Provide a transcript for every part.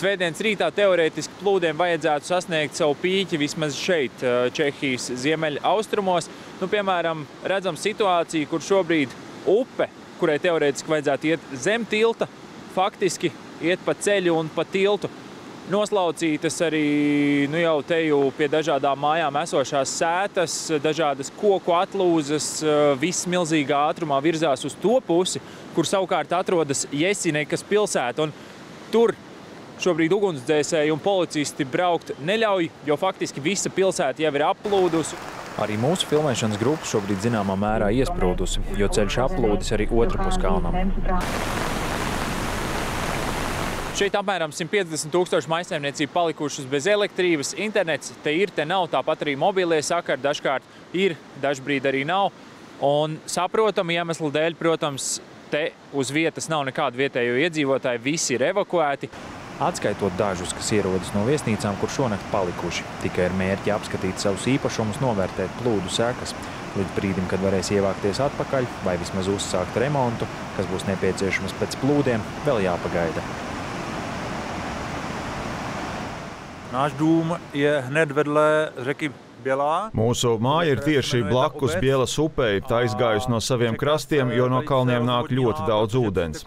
Svētdienas rītā teorētiski plūdiem vajadzētu sasniegt savu pīķi vismaz šeit, Čehijas ziemeļa austrumos. Nu, piemēram, redzam situāciju, kur šobrīd upe, kurai teorētiski vajadzētu iet zem tilta, faktiski iet pa ceļu un pa tiltu. Noslaucītas arī nu jau te jau pie dažādām mājām esošās sētas, dažādas koku atlūzas, viss milzīgā ātrumā virzās uz to pusi, kur savukārt atrodas Jesinekas pilsēta. Un tur šobrīd ugunsdzēsēji un policisti braukt neļauj, jo faktiski visa pilsēta jau ir aplūdusi. Arī mūsu filmēšanas grupa šobrīd zināmā mērā iesprūdusi, jo ceļš aplūdis arī otrpus kalnam. Šeit apmēram 150 tūkstoši maisaimniecību palikušas bez elektrības, internets te ir, te nav, tāpat arī mobilie sakari dažkārt ir, dažbrīd arī nav. Un saprotam iemeslu dēļ, protams, te uz vietas nav nekādu vietējo iedzīvotāju, visi ir evakuēti. Atskaitot dažus, kas ierodas no viesnīcām, kur šonakt palikuši, tikai ar mērķi apskatīt savus īpašumus, novērtēt plūdu sekas. Līdz brīdim, kad varēs ievākties atpakaļ vai vismaz uzsākt remontu, kas būs nepieciešams pēc plūdiem, vēl jāpagaida. Náš dům je hned vedle řeky. Mūsu māja ir tieši blakus Bielas upei, tā izgājusi no saviem krastiem, jo no kalniem nāk ļoti daudz ūdens.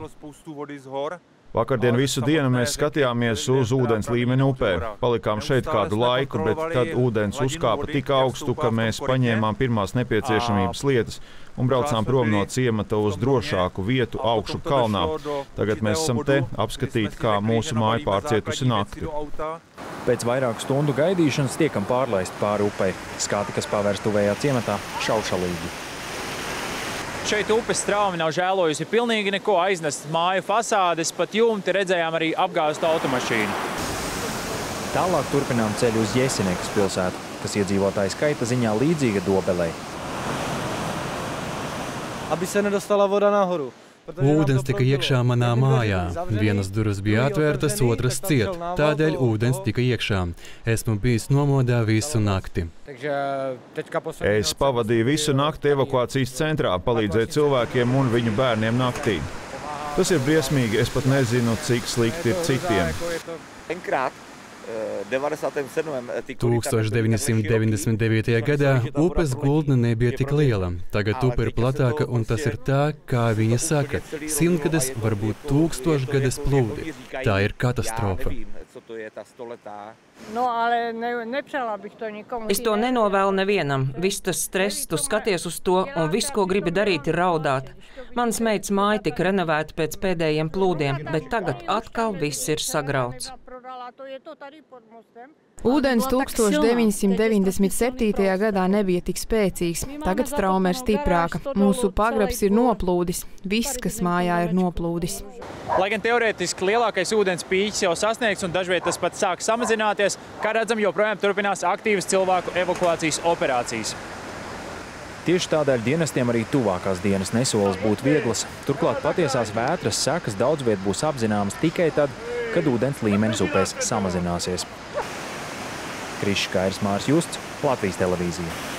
Vakardien visu dienu mēs skatījāmies uz ūdens līmeni upē. Palikām šeit kādu laiku, bet tad ūdens uzkāpa tik augstu, ka mēs paņēmām pirmās nepieciešamības lietas un braucām prom no ciemata uz drošāku vietu augšu kalnā. Tagad mēs esam te apskatīti, kā mūsu māja pārcietusi nakti. Pēc vairāku stundu gaidīšanas tiekam pārlaist pāri upei. Skati, kas pavērst tuvējā ciematā, šaušalīgi. Šeit upes straumi nav žēlojusi pilnīgi neko aiznest māju fasādes, pat jumti redzējām arī apgāstu automašīnu. Tālāk turpinām ceļu uz Jesinekas pilsētu, kas iedzīvotāju skaita ziņā līdzīga Dobelei. Aby se nedostala voda nahoru. Ūdens tika iekšā manā mājā. Vienas durvis bija atvērtas, otras ciet. Tādēļ ūdens tika iekšā. Esmu bijis nomodā visu nakti. Es pavadīju visu nakti evakuācijas centrā, palīdzēju cilvēkiem un viņu bērniem naktī. Tas ir briesmīgi, es pat nezinu, cik slikti ir citiem. 1999. gadā upes gultne nebija tik liela. Tagad upe ir platāka, un tas ir tā, kā viņi saka, simtgades, varbūt tūkstošgades plūdi. Tā ir katastrofa. No, ale ne, nepřála bych to nikomu. Es to nenovēlu nevienam. Viss tas stress, tu skaties uz to, un viss, ko gribi darīt, ir raudāt. Mans meitas māja tika renovēta pēc pēdējiem plūdiem, bet tagad atkal viss ir sagrauts. Ūdens 1997. gadā nebija tik spēcīgs, tagad trauma ir stiprāka. Mūsu pagrabs ir noplūdis, viss, kas mājā ir noplūdis. Lai gan teorētiski lielākais ūdens pīķis jau sasniegts un dažviet tas pat sāk samazināties, kā redzam, joprojām turpinās aktīvas cilvēku evakuācijas operācijas. Tieši tādēļ dienestiem arī tuvākās dienas nesolas būt vieglas. Turklāt patiesās vētras sekas daudz viet būs apzināmas tikai tad, kad ūdens līmenis upēs samazināsies. Krišs Kairs Mārs Justs, Latvijas televīzija.